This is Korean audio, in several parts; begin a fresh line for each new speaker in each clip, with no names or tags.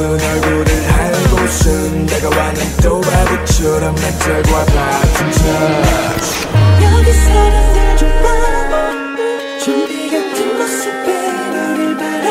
예쁜 얼굴을 할 곳은 다가와는 또 바보처럼 멘탈과 같은 touch
여기 사람들 좀봐. 준비 같은 모습에 너를 바라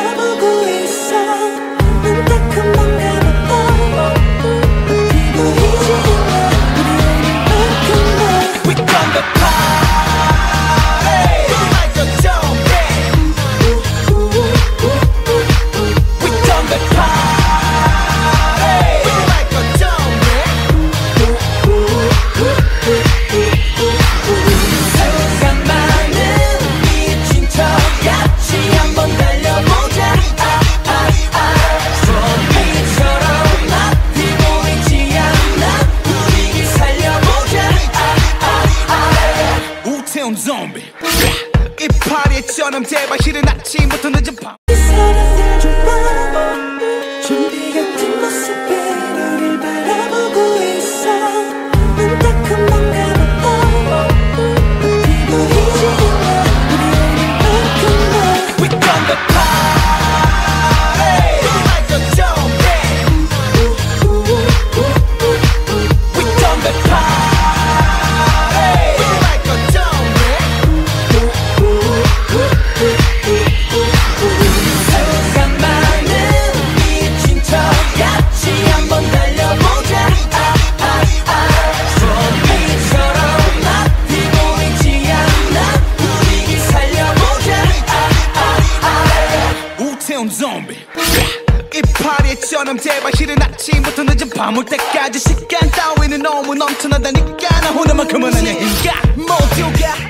좀비 이 파리처럼 제발 싫은 아침부터 늦은 좀비 이 파리처럼 제발 싫은 아침부터 늦은 밤 올 때까지 시간 따위는 너무 넘쳐나다니까 나 오늘만큼은 아니야 모두가